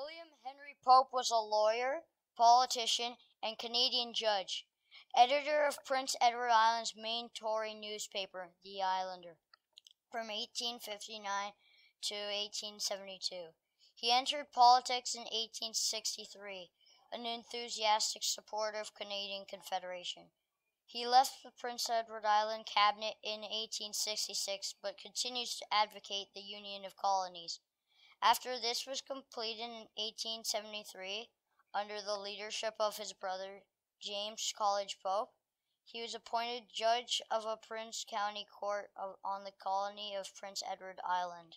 William Henry Pope was a lawyer, politician, and Canadian judge, editor of Prince Edward Island's main Tory newspaper, The Islander, from 1859 to 1872. He entered politics in 1863, an enthusiastic supporter of Canadian Confederation. He left the Prince Edward Island cabinet in 1866, but continues to advocate the union of colonies. After this was completed in 1873, under the leadership of his brother James Colledge Pope, he was appointed judge of a Prince County Court on the colony of Prince Edward Island.